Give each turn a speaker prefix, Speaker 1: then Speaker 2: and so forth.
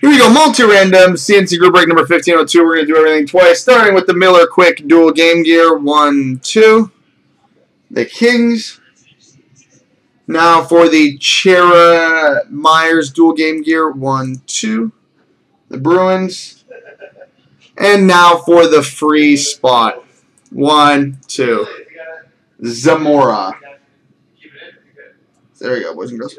Speaker 1: Here we go, multi-random, CNC group break number 1502. We're going to do everything twice, starting with the Miller Quick Dual Game Gear, 1, 2. The Kings. Now for the Chara Myers Dual Game Gear, 1, 2. The Bruins. And now for the free spot, 1, 2. Zamora. There we go, boys and girls.